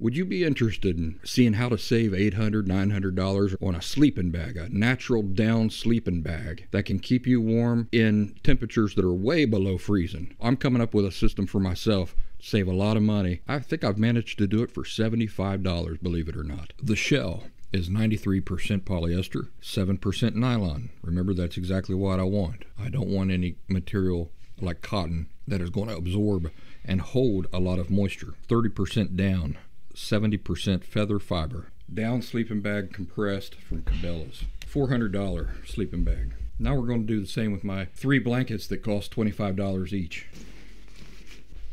Would you be interested in seeing how to save $800, $900 on a sleeping bag, a natural down sleeping bag that can keep you warm in temperatures that are way below freezing? I'm coming up with a system for myself save a lot of money. I think I've managed to do it for $75, believe it or not. The shell is 93% polyester, 7% nylon. Remember, that's exactly what I want. I don't want any material like cotton that is going to absorb and hold a lot of moisture. 30% down, 70% feather fiber. Down sleeping bag compressed from Cabela's. $400 sleeping bag. Now we're going to do the same with my three blankets that cost $25 each.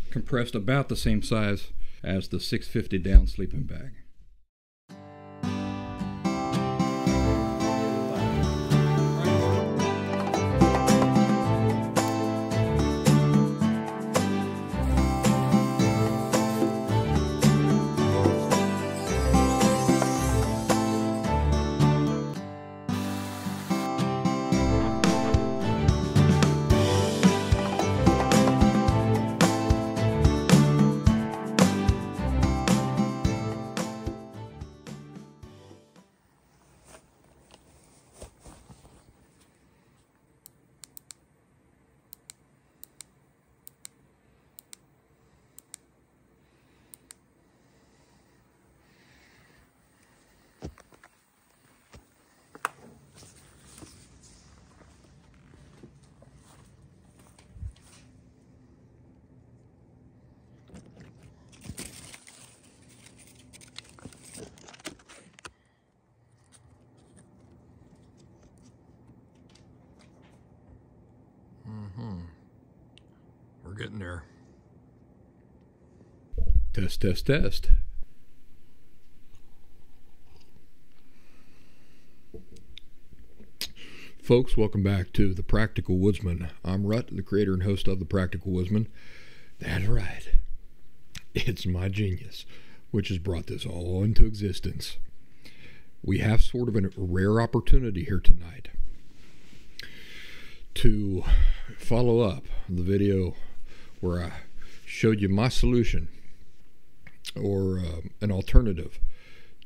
Compressed about the same size as the 650 down sleeping bag. Getting there. Test, test, test. Folks, welcome back to The Practical Woodsman. I'm Rut, the creator and host of The Practical Woodsman. That's right. It's my genius, which has brought this all into existence. We have sort of a rare opportunity here tonight to follow up the video where I showed you my solution or uh, an alternative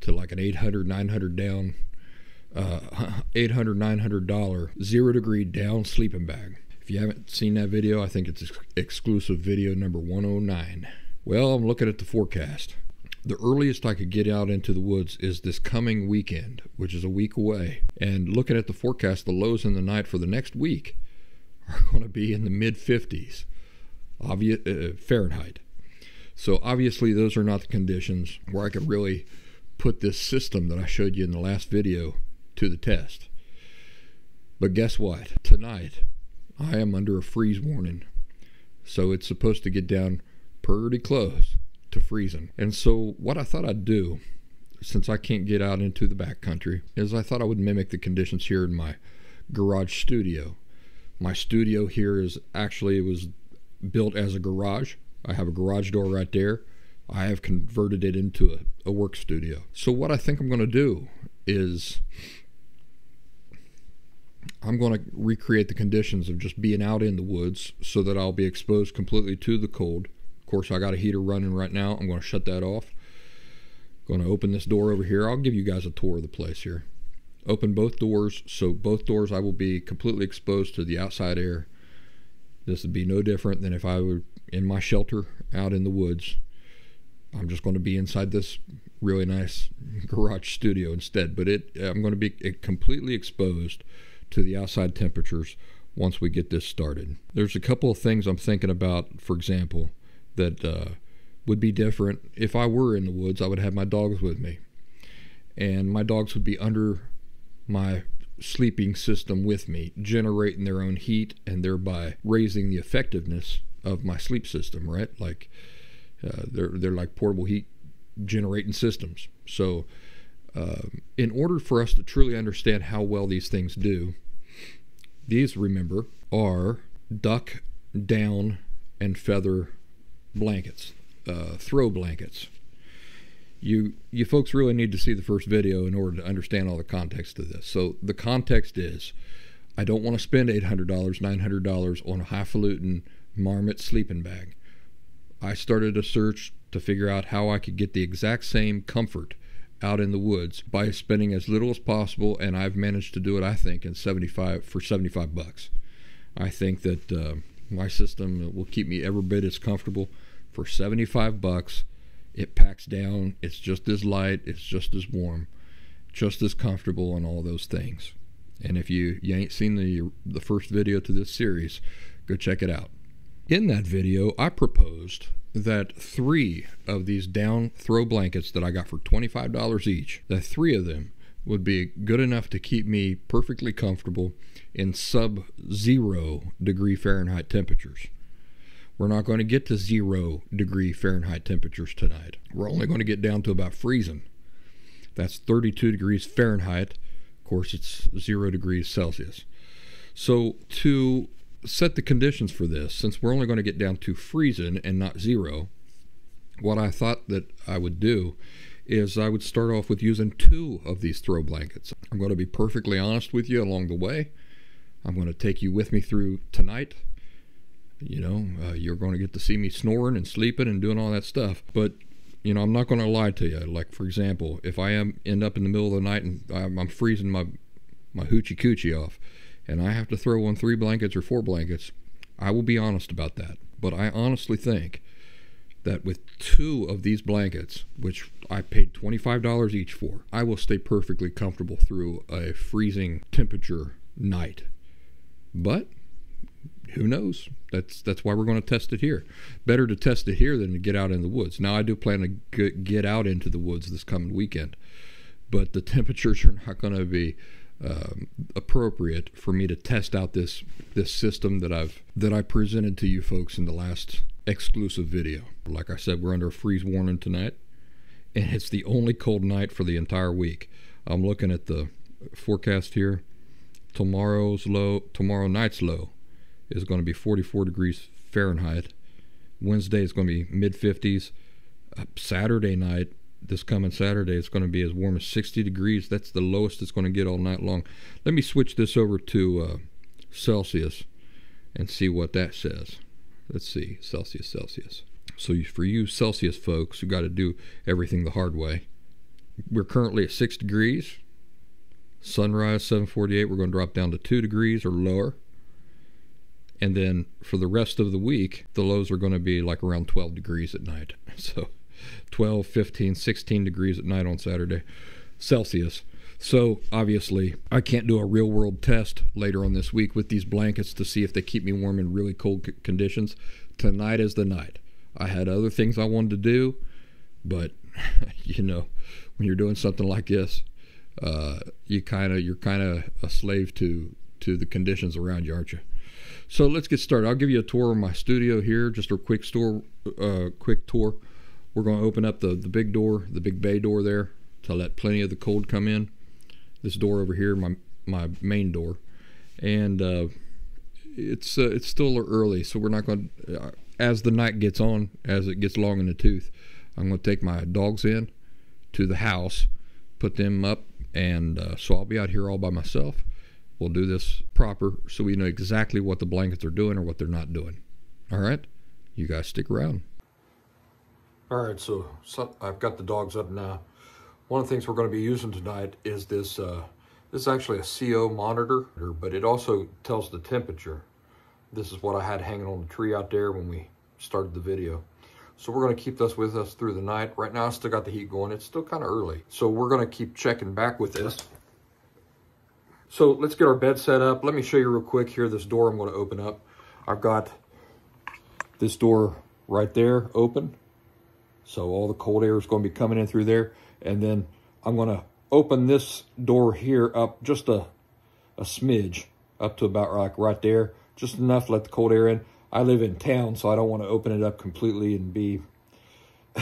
to like an 800 900 down uh, 800 900 dollar zero degree down sleeping bag. If you haven't seen that video i think it's ex- exclusive video number 109 well i'm looking at the forecast. The earliest i could get out into the woods is this coming weekend which is a week away. And looking at the forecast the lows in the night for the next week are going to be in the mid 50s obvious, uh, Fahrenheit. So obviously those are not the conditions where I could really put this system that I showed you in the last video to the test. But guess what? Tonight I am under a freeze warning. So it's supposed to get down pretty close to freezing. And so what I thought I'd do since I can't get out into the back country is I thought I would mimic the conditions here in my garage studio. My studio here is actually it was built as a garage. I have a garage door right there. I have converted it into a, a work studio. So what I think I'm going to do is I'm going to recreate the conditions of just being out in the woods so that I'll be exposed completely to the cold. Of course, I got a heater running right now. I'm going to shut that off. Going to open this door over here. I'll give you guys a tour of the place here. Open both doors. So both doors I will be completely exposed to the outside air this would be no different than if I were in my shelter out in the woods. I'm just going to be inside this really nice garage studio instead, but it I'm going to be completely exposed to the outside temperatures once we get this started. There's a couple of things I'm thinking about, for example, that uh, would be different if I were in the woods. I would have my dogs with me, and my dogs would be under my sleeping system with me, generating their own heat and thereby raising the effectiveness of my sleep system, right? Like uh, they're they're like portable heat generating systems. So, uh, in order for us to truly understand how well these things do, these remember are duck down and feather blankets, uh, throw blankets you you folks really need to see the first video in order to understand all the context of this. So the context is, I don't want to spend eight hundred dollars, nine hundred dollars on a highfalutin marmot sleeping bag. I started a search to figure out how I could get the exact same comfort out in the woods by spending as little as possible, and I've managed to do it. I think in 75 for 75 bucks. I think that uh, my system will keep me every bit as comfortable for 75 bucks. It packs down. It's just as light. It's just as warm, just as comfortable, and all those things. And if you you ain't seen the the first video to this series, go check it out. In that video, I proposed that three of these down throw blankets that I got for $25 each, that three of them would be good enough to keep me perfectly comfortable in sub zero degree Fahrenheit temperatures. We're not going to get to zero degree Fahrenheit temperatures tonight. We're only going to get down to about freezing. That's 32 degrees Fahrenheit. Of course, it's zero degrees Celsius. So, to set the conditions for this, since we're only going to get down to freezing and not zero, what I thought that I would do is I would start off with using two of these throw blankets. I'm going to be perfectly honest with you along the way. I'm going to take you with me through tonight. You know, uh, you're going to get to see me snoring and sleeping and doing all that stuff. But, you know, I'm not going to lie to you. Like, for example, if I am end up in the middle of the night and I'm, I'm freezing my, my hoochie coochie off, and I have to throw on three blankets or four blankets, I will be honest about that. But I honestly think that with two of these blankets, which I paid $25 each for, I will stay perfectly comfortable through a freezing temperature night. But who knows? That's that's why we're going to test it here. Better to test it here than to get out in the woods. Now I do plan to get out into the woods this coming weekend, but the temperatures are not going to be um, appropriate for me to test out this this system that I've that I presented to you folks in the last exclusive video. Like I said, we're under a freeze warning tonight, and it's the only cold night for the entire week. I'm looking at the forecast here. Tomorrow's low, tomorrow night's low, is going to be 44 degrees Fahrenheit. Wednesday is going to be mid 50s. Uh, Saturday night this coming Saturday, it's going to be as warm as 60 degrees. That's the lowest it's going to get all night long. Let me switch this over to uh, Celsius and see what that says. Let's see, Celsius, Celsius. So for you Celsius folks who got to do everything the hard way, we're currently at 6 degrees. Sunrise 748, we're going to drop down to 2 degrees or lower. And then for the rest of the week, the lows are going to be like around 12 degrees at night. So 12, 15, 16 degrees at night on Saturday Celsius. So obviously, I can't do a real world test later on this week with these blankets to see if they keep me warm in really cold conditions. Tonight is the night. I had other things I wanted to do, but you know, when you're doing something like this, uh, you kind of you're kind of a slave to to the conditions around you, aren't you? So let's get started. I'll give you a tour of my studio here, just a quick store, uh, quick tour. We're going to open up the, the big door, the big bay door there to let plenty of the cold come in. This door over here, my my main door, and uh, it's uh, it's still early, so we're not going. to, uh, as the night gets on, as it gets long in the tooth, I'm going to take my dogs in to the house, put them up, and uh, so I'll be out here all by myself. We'll do this proper so we know exactly what the blankets are doing or what they're not doing. All right, you guys stick around. All right, so, so, I've got the dogs up now. One of the things we're going to be using tonight is this, uh, this is actually a CO monitor, but it also tells the temperature. This is what I had hanging on the tree out there when we started the video. So we're going to keep this with us through the night. Right now, I still got the heat going. It's still kind of early. So we're going to keep checking back with this. So let's get our bed set up. Let me show you real quick here this door I'm going to open up. I've got this door right there open. So all the cold air is going to be coming in through there. And then I'm going to open this door here up just a, a smidge up to about like right there. Just enough to let the cold air in. I live in town, so I don't want to open it up completely and be,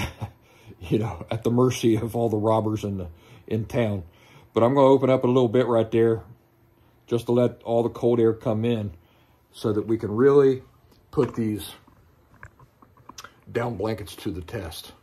you know, at the mercy of all the robbers in the in town. But I'm going to open up a little bit right there just to let all the cold air come in so that we can really put these down blankets to the test.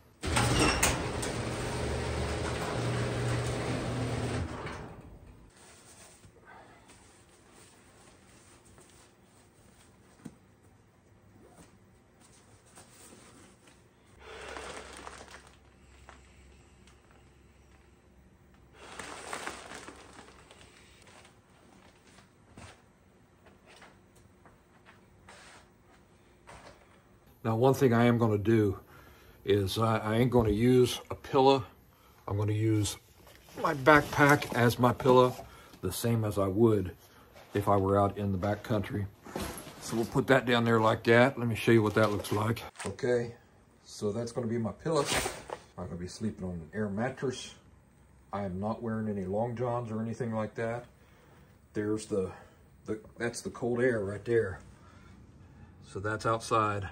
One thing I am going to do is I, I ain't going to use a pillow. I'm going to use my backpack as my pillow, the same as I would if I were out in the back country. So we'll put that down there like that. Let me show you what that looks like. Okay, so that's going to be my pillow. I'm going to be sleeping on an air mattress. I am not wearing any long johns or anything like that. There's the, the that's the cold air right there. So that's outside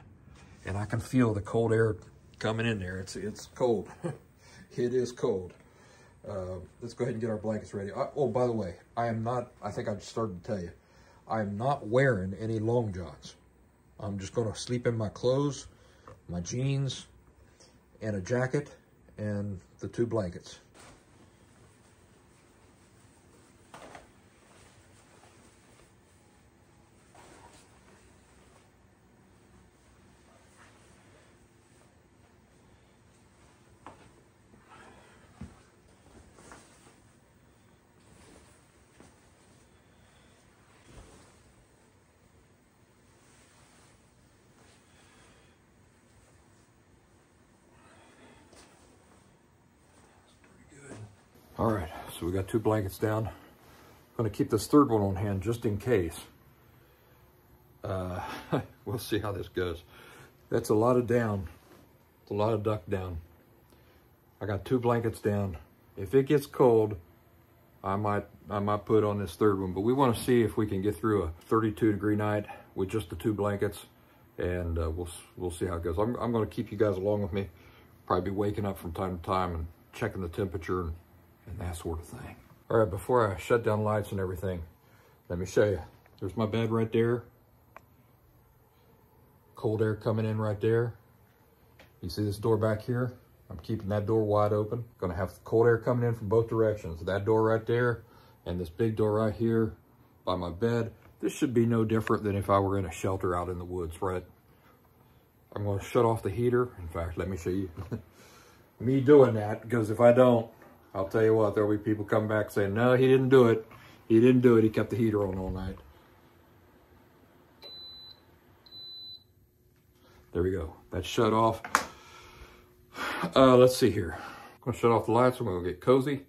and I can feel the cold air coming in there. It's it's cold. it is cold. Uh, let's go ahead and get our blankets ready. I, oh, by the way, I am not, I think I started to tell you, I am not wearing any long johns. I'm just going to sleep in my clothes, my jeans, and a jacket, and the two blankets. All right, so we got two blankets down. I'm gonna keep this third one on hand just in case. Uh, we'll see how this goes. That's a lot of down. It's a lot of duck down. I got two blankets down. If it gets cold, I might I might put on this third one, but we want to see if we can get through a 32 degree night with just the two blankets, and uh, we'll we'll see how it goes. I'm I'm going to keep you guys along with me. Probably be waking up from time to time and checking the temperature and and that sort of thing. All right, before I shut down lights and everything, let me show you. There's my bed right there. Cold air coming in right there. You see this door back here? I'm keeping that door wide open. Gonna have cold air coming in from both directions. That door right there and this big door right here by my bed. This should be no different than if I were in a shelter out in the woods, right? I'm gonna shut off the heater. In fact, let me show you me doing that because if I don't, I'll tell you what, there'll be people come back saying, no, he didn't do it. He didn't do it. He kept the heater on all night. There we go. That's shut off. Uh, let's see here. I'm going to shut off the lights. I'm going to get cozy.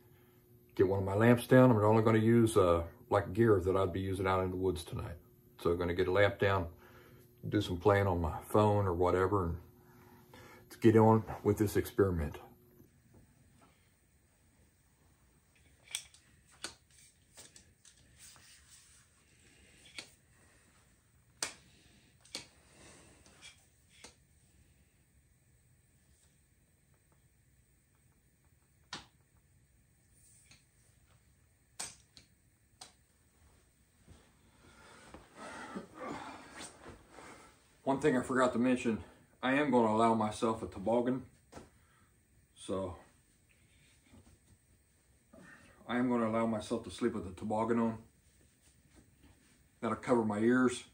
Get one of my lamps down. I'm only going to use uh, like gear that I'd be using out in the woods tonight. So I'm going to get a lamp down, do some playing on my phone or whatever, and to get on with this experiment. One thing I forgot to mention, I am going to allow myself a toboggan. So I am going to allow myself to sleep with a toboggan on. That'll cover my ears,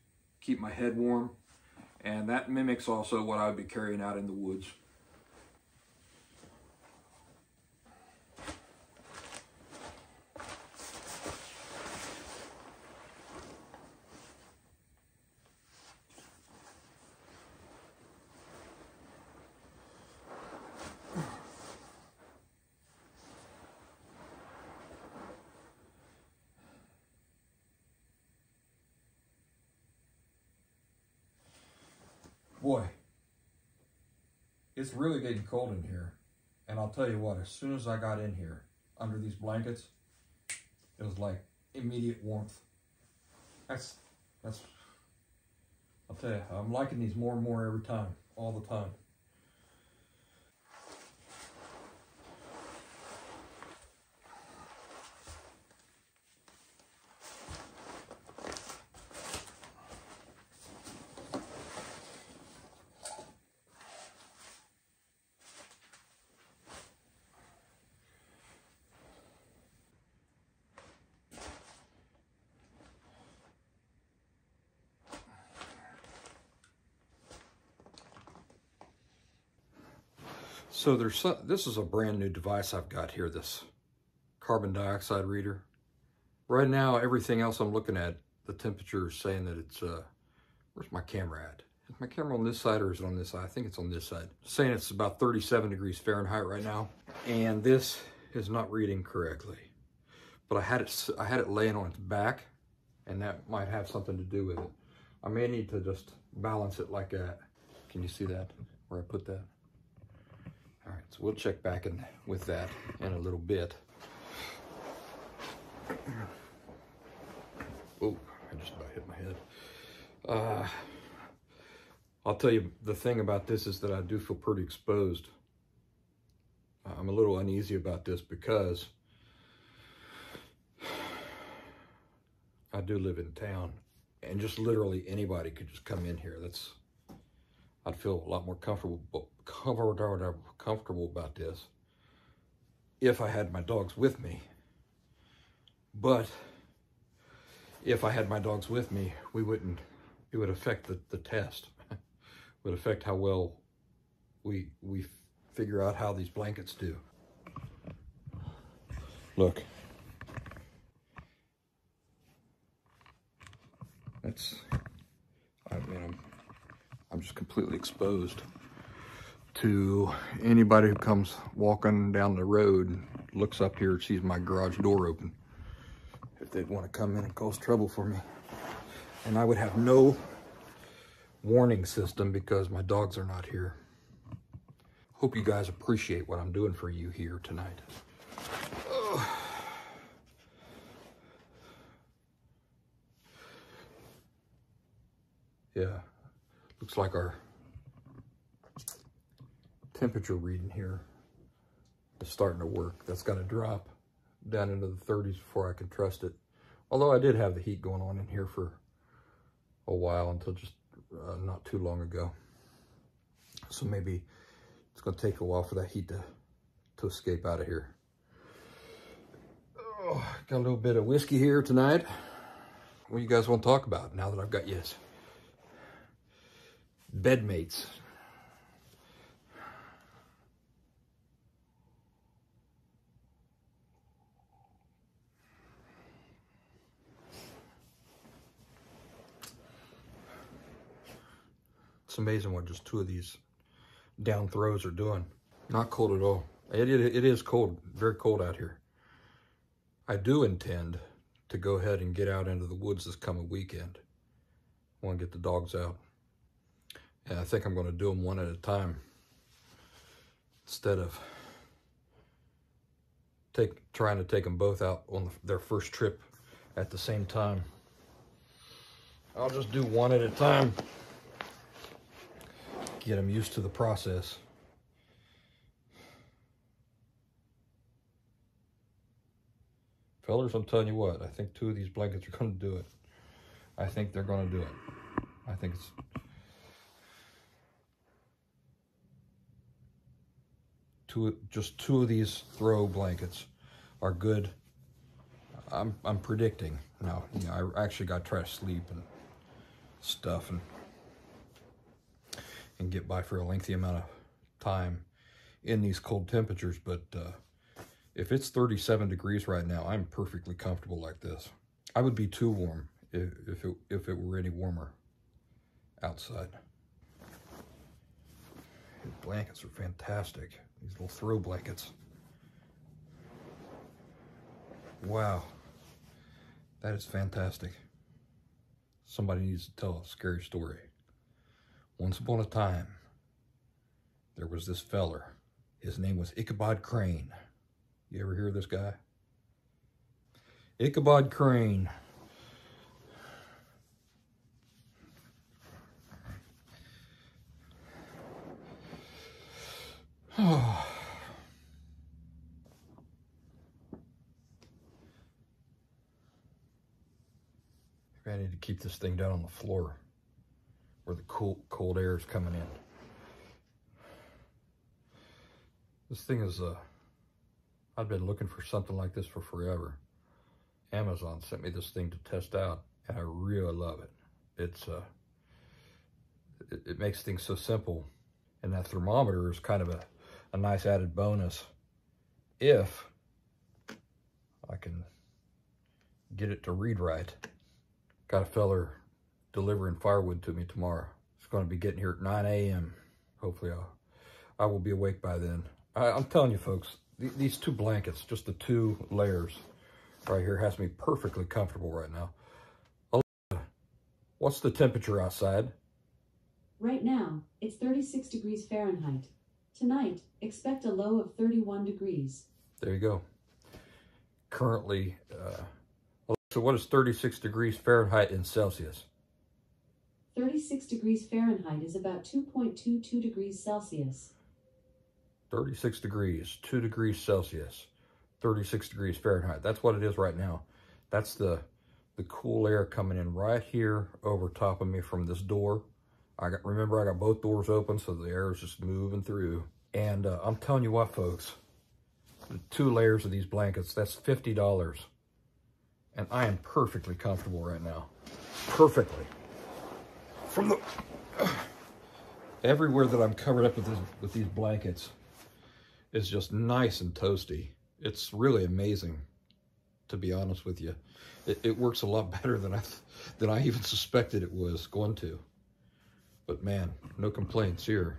keep my head warm, and that mimics also what I would be carrying out in the woods. boy, it's really getting cold in here. And I'll tell you what, as soon as I got in here, under these blankets, it was like immediate warmth. That's, that's, I'll tell you, I'm liking these more and more every time, all the time. So there's this is a brand new device I've got here, this carbon dioxide reader. Right now, everything else I'm looking at, the temperature is saying that it's, uh, where's my camera at? Is my camera on this side or is it on this side? I think it's on this side. saying it's about 37 degrees Fahrenheit right now. And this is not reading correctly. But I had it I had it laying on its back and that might have something to do with it. I may need to just balance it like that. Can you see that where I put that? All right, so we'll check back in with that in a little bit. Oh, I just about hit my head. Uh, I'll tell you, the thing about this is that I do feel pretty exposed. I'm a little uneasy about this because I do live in town and just literally anybody could just come in here. That's, I'd feel a lot more comfortable, comfortable, about this if I had my dogs with me. But if I had my dogs with me, we wouldn't, it would affect the, the test would affect how well we we figure out how these blankets do. Look. That's I mean I'm I'm just completely exposed to anybody who comes walking down the road looks up here sees my garage door open if they'd want to come in and cause trouble for me and I would have no warning system because my dogs are not here. Hope you guys appreciate what I'm doing for you here tonight. Ugh. Yeah, looks like our temperature reading here is starting to work. That's got to drop down into the 30s before I can trust it. Although I did have the heat going on in here for a while until just uh, not too long ago. So maybe it's going to take a while for that heat to, to escape out of here. Oh, got a little bit of whiskey here tonight. What you guys want to talk about now that I've got you? Bedmates. It's amazing what just two of these down throws are doing. Not cold at all. It, it, it is cold, very cold out here. I do intend to go ahead and get out into the woods this coming weekend. I want to get the dogs out. And I think I'm going to do them one at a time instead of take trying to take them both out on the, their first trip at the same time. I'll just do one at a time get them used to the process. Fellers, I'm telling you what, I think two of these blankets are going to do it. I think they're going to do it. I think it's... Two, just two of these throw blankets are good. I'm, I'm predicting. Now, I actually got to try to sleep and stuff and and get by for a lengthy amount of time in these cold temperatures. But uh, if it's 37 degrees right now, I'm perfectly comfortable like this. I would be too warm if, if, it, if it were any warmer outside. Blankets are fantastic. These little throw blankets. Wow. That is fantastic. Somebody needs to tell a scary story. Once upon a time, there was this feller. His name was Ichabod Crane. You ever hear this guy? Ichabod Crane. Oh. I need to keep this thing down on the floor where the cool, cold air is coming in. This thing is, uh, I've been looking for something like this for forever. Amazon sent me this thing to test out, and I really love it. It's, uh, it, it makes things so simple. And that thermometer is kind of a, a nice added bonus if I can get it to read right. Got a feller delivering firewood to me tomorrow. He's going to be getting here at 9 a.m. Hopefully I'll, I will be awake by then. I, am telling you folks, th these two blankets, just the two layers right here has me perfectly comfortable right now. What's the temperature outside? Right now, it's 36 degrees Fahrenheit. Tonight, expect a low of 31 degrees. There you go. Currently, uh, so what is 36 degrees Fahrenheit in Celsius? 36 degrees Fahrenheit is about 2.22 degrees Celsius. 36 degrees, 2 degrees Celsius, 36 degrees Fahrenheit. That's what it is right now. That's the the cool air coming in right here over top of me from this door. I got remember I got both doors open so the air is just moving through. And uh, I'm telling you what, folks, the two layers of these blankets, that's $50. And I am perfectly comfortable right now. Perfectly. From the... Everywhere that I'm covered up with, this, with these blankets is just nice and toasty. It's really amazing, to be honest with you. It, it works a lot better than I, than I even suspected it was going to. But man, no complaints here.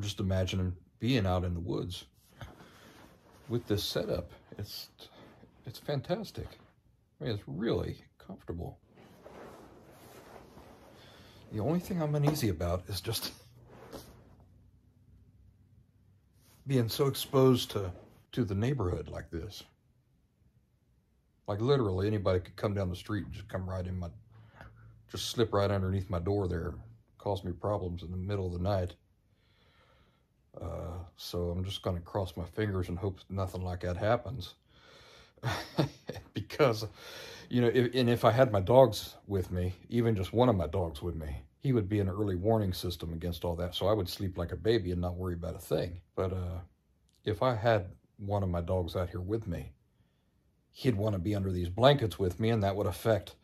Just imagining being out in the woods with this setup. It's it's fantastic. I mean, it's really comfortable. The only thing I'm uneasy about is just being so exposed to, to the neighborhood like this. Like literally anybody could come down the street and just come right in my, just slip right underneath my door there, cause me problems in the middle of the night. Uh, so I'm just going to cross my fingers and hope nothing like that happens. because, you know, if, and if I had my dogs with me, even just one of my dogs with me, he would be an early warning system against all that. So I would sleep like a baby and not worry about a thing. But uh, if I had one of my dogs out here with me, he'd want to be under these blankets with me, and that would affect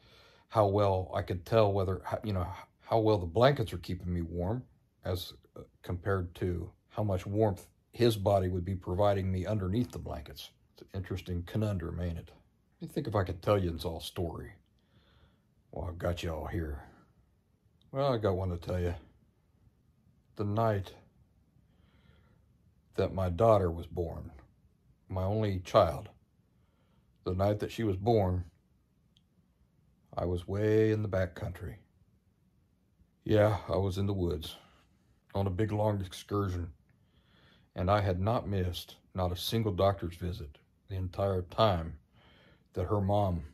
how well I could tell whether, you know, how well the blankets are keeping me warm as uh, compared to how much warmth his body would be providing me underneath the blankets. It's an interesting conundrum, ain't it? I think if I could tell you it's all story. Well, I've got you all here. Well, I got one to tell you. The night that my daughter was born, my only child, the night that she was born, I was way in the back country. Yeah, I was in the woods on a big long excursion and I had not missed not a single doctor's visit the entire time that her mom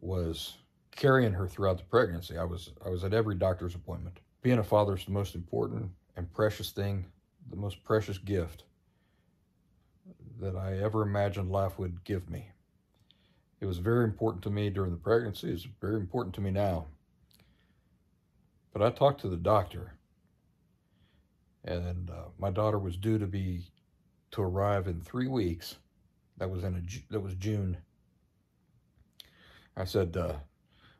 was carrying her throughout the pregnancy. I was I was at every doctor's appointment. Being a father is the most important and precious thing, the most precious gift that I ever imagined life would give me. It was very important to me during the pregnancy. It's very important to me now. But I talked to the doctor and uh, my daughter was due to be to arrive in three weeks. That was in a that was June. I said, uh,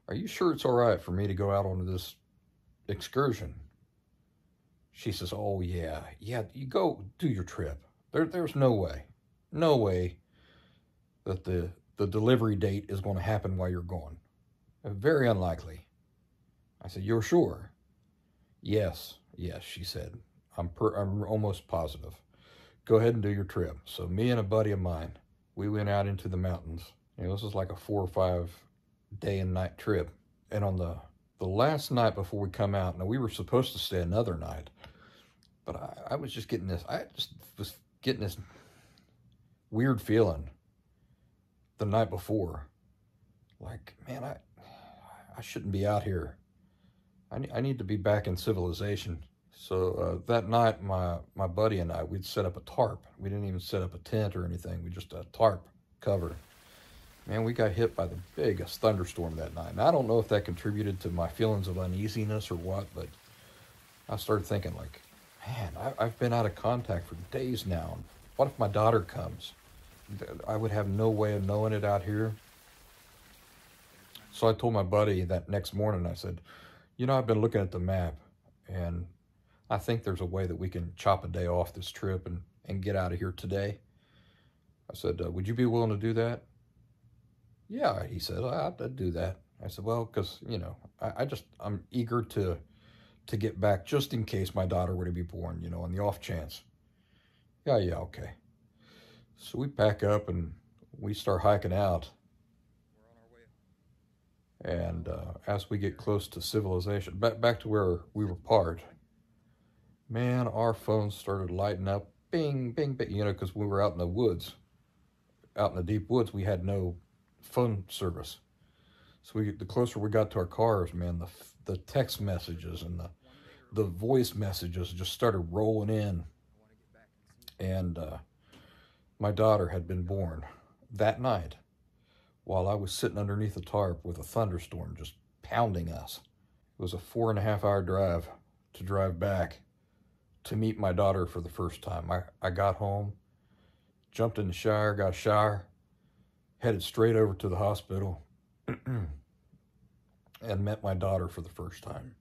"Are you sure it's all right for me to go out on this excursion?" She says, "Oh yeah, yeah. You go do your trip. There, there's no way, no way that the the delivery date is going to happen while you're gone. Very unlikely." I said, "You're sure?" Yes, yes, she said. I'm, per, I'm almost positive. Go ahead and do your trip. So me and a buddy of mine, we went out into the mountains. You know, this is like a four or five day and night trip. And on the, the last night before we come out, now we were supposed to stay another night, but I, I was just getting this, I just was getting this weird feeling the night before. Like, man, I, I shouldn't be out here. I, I need to be back in civilization. So uh, that night, my, my buddy and I, we'd set up a tarp. We didn't even set up a tent or anything. We just a tarp cover. Man, we got hit by the biggest thunderstorm that night. And I don't know if that contributed to my feelings of uneasiness or what, but I started thinking like, man, I, I've been out of contact for days now. What if my daughter comes? I would have no way of knowing it out here. So I told my buddy that next morning, I said, you know, I've been looking at the map and I think there's a way that we can chop a day off this trip and, and get out of here today. I said, uh, would you be willing to do that? Yeah, he said, I'd, I'd do that. I said, well, because, you know, I, I just, I'm eager to, to get back just in case my daughter were to be born, you know, on the off chance. Yeah, yeah, okay. So we pack up and we start hiking out. And uh, as we get close to civilization, back, back to where we were parked, man, our phones started lighting up. Bing, bing, bing, you know, because we were out in the woods, out in the deep woods, we had no phone service. So we, the closer we got to our cars, man, the the text messages and the the voice messages just started rolling in. And uh, my daughter had been born that night while I was sitting underneath a tarp with a thunderstorm just pounding us. It was a four and a half hour drive to drive back to meet my daughter for the first time. I, I got home, jumped in the shower, got a shower, headed straight over to the hospital, and met my daughter for the first time.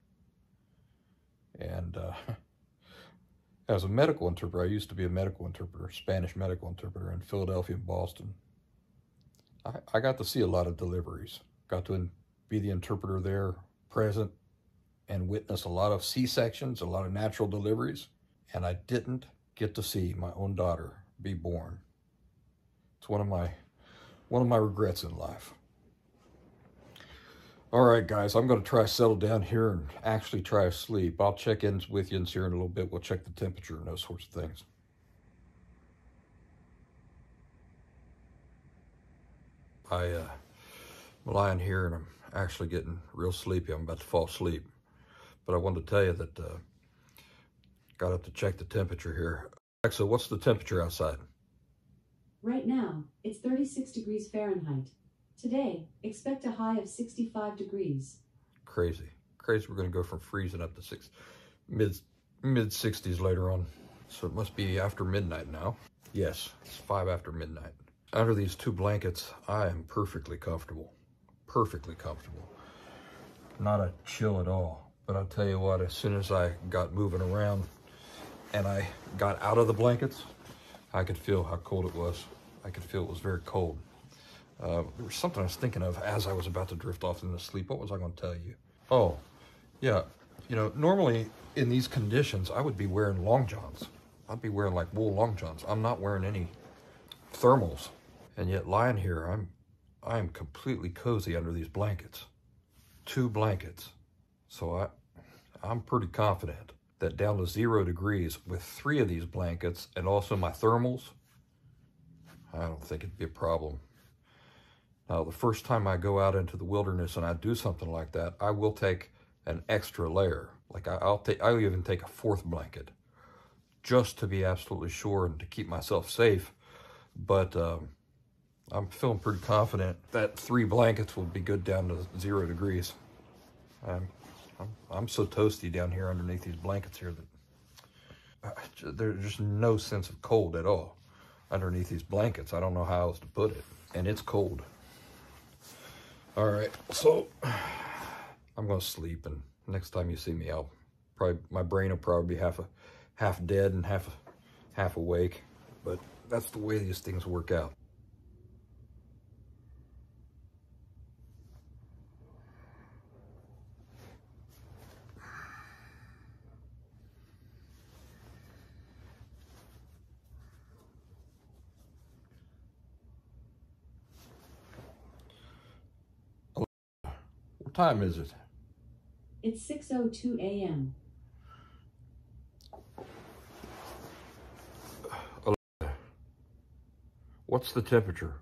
And uh, as a medical interpreter, I used to be a medical interpreter, Spanish medical interpreter in Philadelphia and Boston. I, I got to see a lot of deliveries, got to be the interpreter there, present, and witness a lot of C-sections, a lot of natural deliveries, and I didn't get to see my own daughter be born. It's one of my one of my regrets in life. All right, guys, I'm going to try to settle down here and actually try to sleep. I'll check in with you here in a little bit. We'll check the temperature and those sorts of things. I, uh, I'm lying here and I'm actually getting real sleepy. I'm about to fall asleep. But I wanted to tell you that uh, got up to check the temperature here. Alexa, what's the temperature outside? Right now, it's 36 degrees Fahrenheit. Today, expect a high of 65 degrees. Crazy. Crazy. We're going to go from freezing up to six, mid, mid 60s later on. So it must be after midnight now. Yes, it's five after midnight. Under these two blankets, I am perfectly comfortable. Perfectly comfortable. Not a chill at all. But I'll tell you what, as soon as I got moving around and I got out of the blankets, I could feel how cold it was. I could feel it was very cold. Uh, there was something I was thinking of as I was about to drift off into sleep. What was I going to tell you? Oh, yeah. You know, normally in these conditions, I would be wearing long johns. I'd be wearing like wool long johns. I'm not wearing any thermals. And yet lying here, I'm, I am completely cozy under these blankets. Two blankets. So I, I'm pretty confident that down to zero degrees with three of these blankets and also my thermals, I don't think it'd be a problem. Now, the first time I go out into the wilderness and I do something like that, I will take an extra layer. Like I, will take, I'll even take a fourth blanket just to be absolutely sure and to keep myself safe. But um, I'm feeling pretty confident that three blankets will be good down to zero degrees. I'm, I'm, I'm so toasty down here underneath these blankets here that uh, there's just no sense of cold at all underneath these blankets. I don't know how else to put it. And it's cold. All right, so I'm gonna sleep, and next time you see me, I'll probably my brain will probably be half a half dead and half half awake, but that's the way these things work out. Time is it? It's 6.02 a.m. What's the temperature?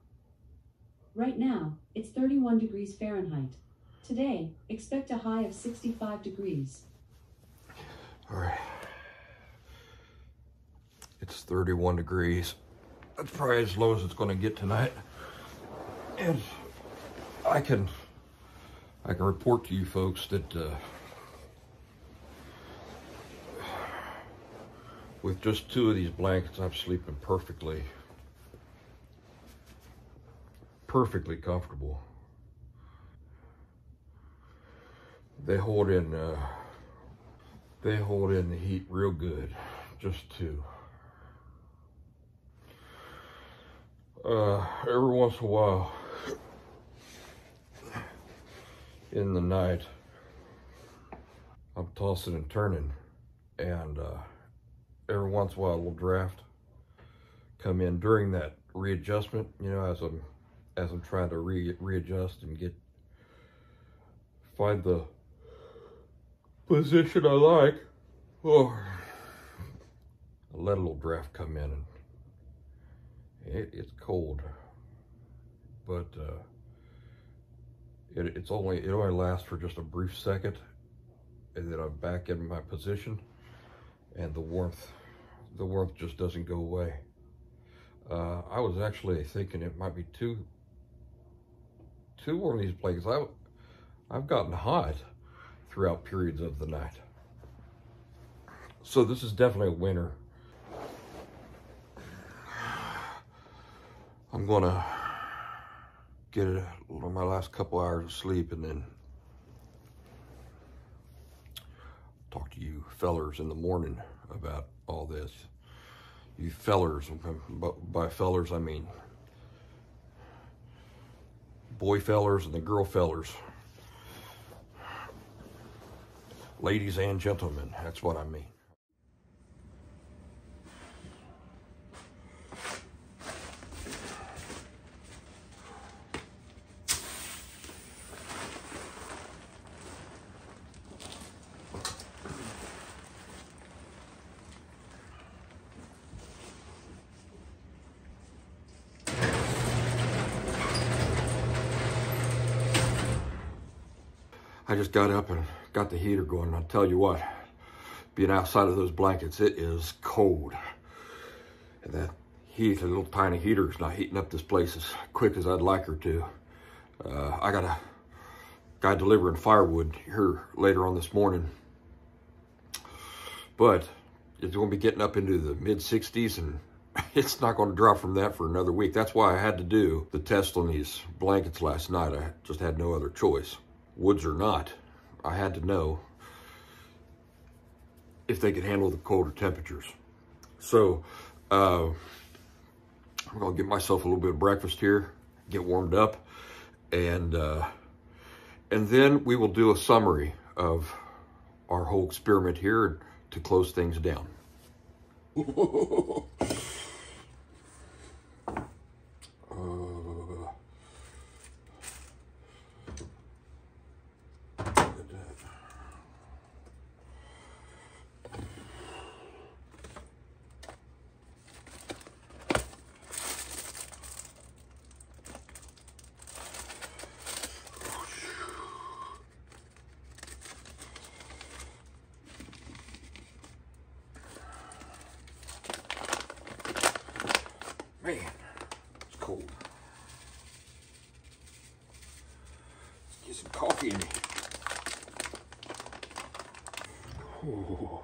Right now, it's 31 degrees Fahrenheit. Today, expect a high of 65 degrees. All right. It's 31 degrees. That's probably as low as it's going to get tonight. And I can I can report to you folks that uh, with just two of these blankets, I'm sleeping perfectly, perfectly comfortable. They hold in uh, They hold in the heat real good. Just two. Uh, every once in a while, in the night, I'm tossing and turning, and uh, every once in a while, a little draft come in during that readjustment. You know, as I'm as I'm trying to re readjust and get find the position I like. Oh, I let a little draft come in, and it, it's cold, but. Uh, it, it's only it only lasts for just a brief second and then I'm back in my position and the warmth the warmth just doesn't go away. Uh, I was actually thinking it might be too too warm these blankets I, I've gotten hot throughout periods of the night. So this is definitely a winter. I'm gonna get a, my last couple hours of sleep and then talk to you fellers in the morning about all this. You fellers, by fellers I mean boy fellers and the girl fellers. Ladies and gentlemen, that's what I mean. I just got up and got the heater going. I'll tell you what, being outside of those blankets, it is cold. And that heat, the little tiny heater is not heating up this place as quick as I'd like her to. Uh, I got a guy delivering firewood here later on this morning. But it's going to be getting up into the mid 60s and it's not going to drop from that for another week. That's why I had to do the test on these blankets last night. I just had no other choice woods or not, I had to know if they could handle the colder temperatures. So uh, I'm gonna get myself a little bit of breakfast here, get warmed up, and uh, and then we will do a summary of our whole experiment here to close things down. Man, it's cold. Get some coffee in me. Ooh.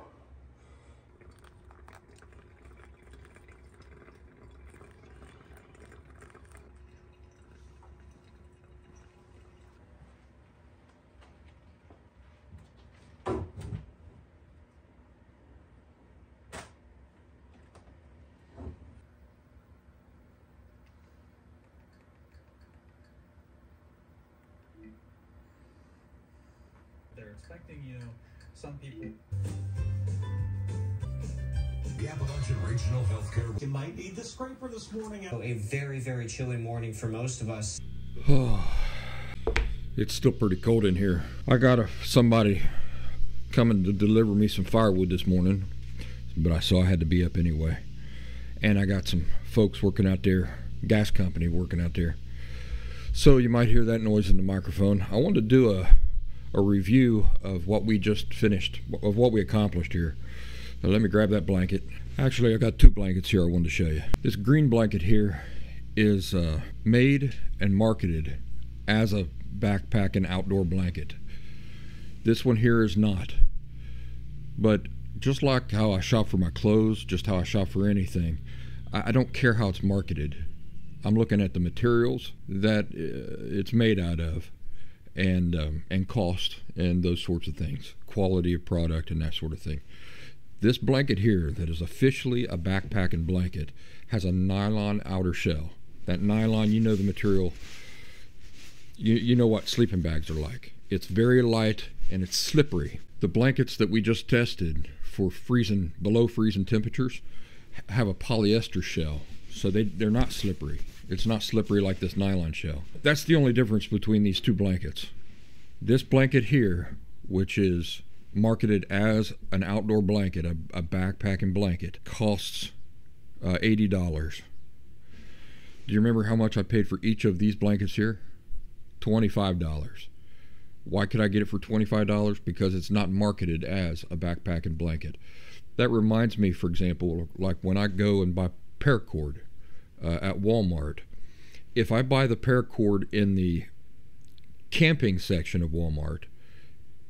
they're expecting, you know, some people. The Appalachian Regional Healthcare You might need the scraper this morning. Oh, a very, very chilly morning for most of us. it's still pretty cold in here. I got a, somebody coming to deliver me some firewood this morning, but I saw I had to be up anyway. And I got some folks working out there, gas company working out there. So you might hear that noise in the microphone. I wanted to do a, a review of what we just finished, of what we accomplished here. Now let me grab that blanket. Actually, I got two blankets here I wanted to show you. This green blanket here is uh, made and marketed as a backpack and outdoor blanket. This one here is not. But just like how I shop for my clothes, just how I shop for anything, I, don't care how it's marketed. I'm looking at the materials that uh, it's made out of and um, and cost and those sorts of things, quality of product and that sort of thing. This blanket here, that is officially a backpacking blanket, has a nylon outer shell. That nylon, you know the material. You you know what sleeping bags are like. It's very light and it's slippery. The blankets that we just tested for freezing below freezing temperatures have a polyester shell, so they they're not slippery. It's not slippery like this nylon shell. That's the only difference between these two blankets. This blanket here, which is marketed as an outdoor blanket, a, a backpacking blanket, costs uh, $80. Do you remember how much I paid for each of these blankets here? $25. Why could I get it for $25? Because it's not marketed as a backpacking blanket. That reminds me, for example, like when I go and buy paracord uh, at Walmart, if I buy the paracord in the camping section of Walmart,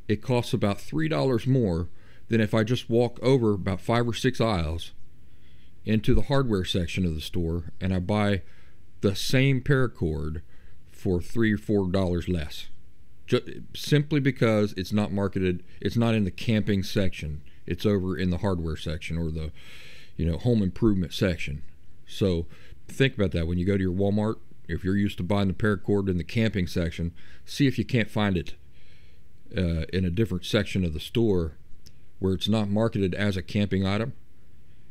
it costs about $3 more than if I just walk over about five or six aisles into the hardware section of the store and I buy the same paracord for three or four dollars less. Just, simply because it's not marketed, it's not in the camping section. It's over in the hardware section or the, you know, home improvement section. So think about that when you go to your Walmart. If you're used to buying the paracord in the camping section, see if you can't find it uh, in a different section of the store where it's not marketed as a camping item,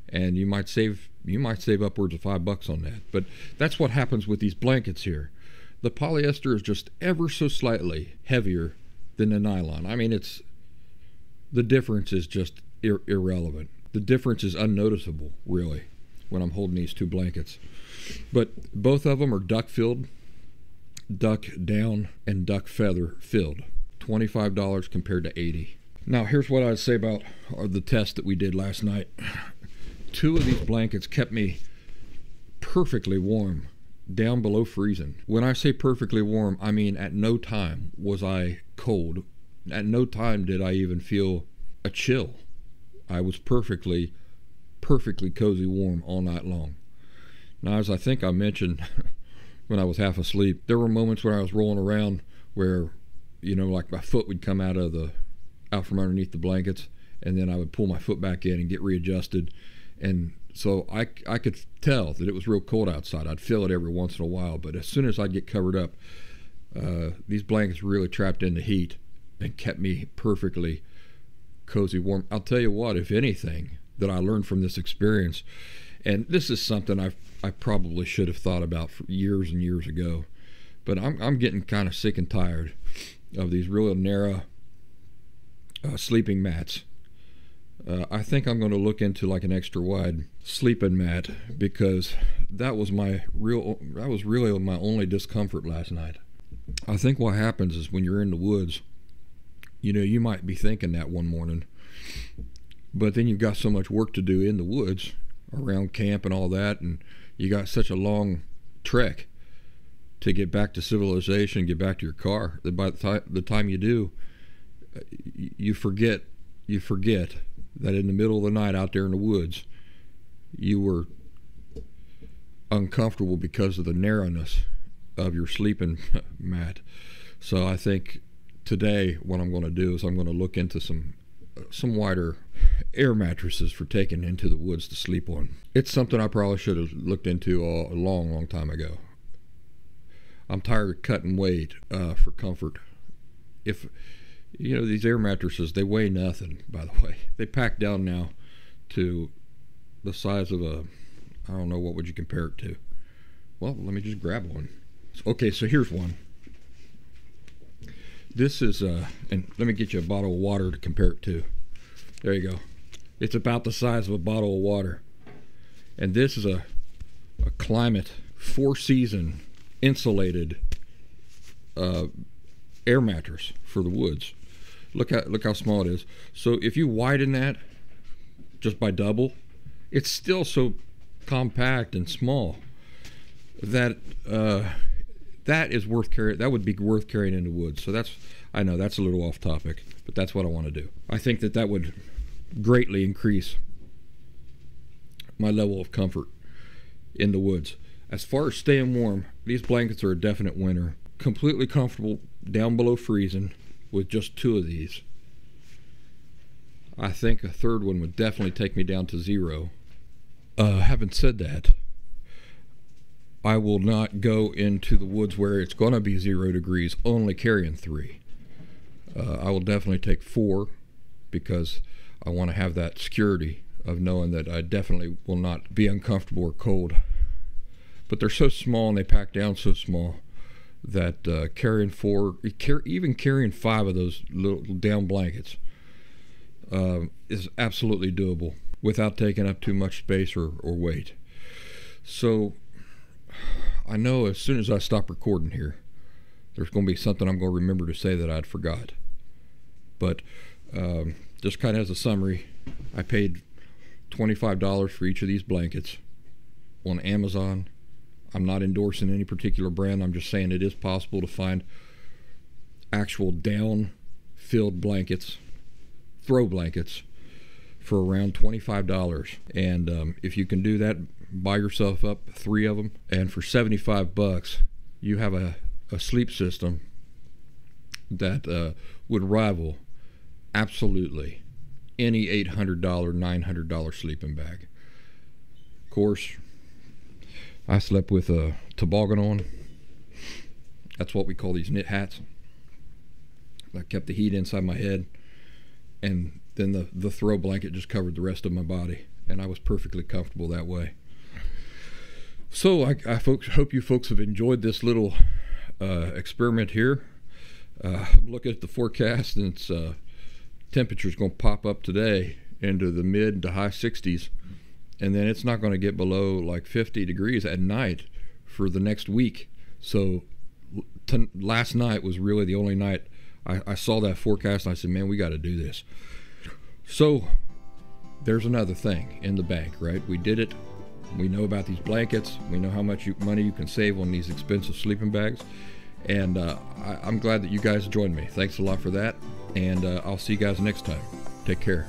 and you might save you might save upwards of five bucks on that. But that's what happens with these blankets here. The polyester is just ever so slightly heavier than the nylon. I mean, it's the difference is just ir- irrelevant. The difference is unnoticeable, really, when I'm holding these two blankets. But both of them are duck filled, duck down, and duck feather filled. $25 compared to 80 Now, here's what I'd say about uh, the test that we did last night. Two of these blankets kept me perfectly warm, down below freezing. When I say perfectly warm, I mean at no time was I cold. At no time did I even feel a chill. I was perfectly, perfectly cozy warm all night long. Now, as I think I mentioned when I was half asleep, there were moments when I was rolling around where you know, like my foot would come out of the out from underneath the blankets, and then I would pull my foot back in and get readjusted, and so I I could tell that it was real cold outside. I'd feel it every once in a while, but as soon as I'd get covered up, uh, these blankets really trapped in the heat and kept me perfectly cozy warm. I'll tell you what, if anything that I learned from this experience, and this is something I I probably should have thought about for years and years ago, but I'm I'm getting kind of sick and tired of these real narrow uh, sleeping mats. Uh, I think I'm going to look into like an extra wide sleeping mat because that was my real that was really my only discomfort last night. I think what happens is when you're in the woods, you know, you might be thinking that one morning, but then you've got so much work to do in the woods around camp and all that, and you got such a long trek to get back to civilization, get back to your car. By the time the time you do, uh, you forget you forget that in the middle of the night out there in the woods, you were uncomfortable because of the narrowness of your sleeping mat. So I think today what I'm going to do is I'm going to look into some some wider air mattresses for taking into the woods to sleep on. It's something I probably should have looked into a long, long time ago. I'm tired of cutting weight uh, for comfort. If you know these air mattresses, they weigh nothing. By the way, they pack down now to the size of a I don't know what would you compare it to. Well, let me just grab one. Okay, so here's one. This is uh, and let me get you a bottle of water to compare it to. There you go. It's about the size of a bottle of water, and this is a a Klymit four season insulated uh, air mattress for the woods. Look how look how small it is. So if you widen that just by double, it's still so compact and small that uh, that is worth carrying. That would be worth carrying in the woods. So that's I know that's a little off topic, but that's what I want to do. I think that that would greatly increase my level of comfort in the woods. As far as staying warm, these blankets are a definite winner. Completely comfortable down below freezing with just two of these. I think a third one would definitely take me down to zero. Uh, having said that, I will not go into the woods where it's going to be zero degrees, only carrying three. Uh, I will definitely take four because I want to have that security of knowing that I definitely will not be uncomfortable or cold. But they're so small and they pack down so small that uh, carrying four, even carrying five of those little down blankets uh, is absolutely doable without taking up too much space or, or weight. So I know as soon as I stop recording here, there's going to be something I'm going to remember to say that I'd forgot. But um, just kind of as a summary, I paid $25 for each of these blankets on Amazon. I'm not endorsing any particular brand. I'm just saying it is possible to find actual down filled blankets, throw blankets, for around $25. And um, if you can do that, buy yourself up three of them. And for 75 bucks, you have a, a sleep system that uh, would rival absolutely any $800, $900 sleeping bag. Of course, I slept with a toboggan on. That's what we call these knit hats. That kept the heat inside my head. And then the, the throw blanket just covered the rest of my body. And I was perfectly comfortable that way. So I, I folks, hope you folks have enjoyed this little uh, experiment here. Uh, I'm looking at the forecast and it's uh, temperature's going to pop up today into the mid to high 60s and then it's not going to get below like 50 degrees at night for the next week. So t- last night was really the only night I, I saw that forecast and i said man we got to do this. So there's another thing in the bank right? We did it. We know about these blankets. We know how much you, money you can save on these expensive sleeping bags. And uh, I, i'm glad that you guys joined me. Thanks a lot for that. And uh, I'll see you guys next time. Take care.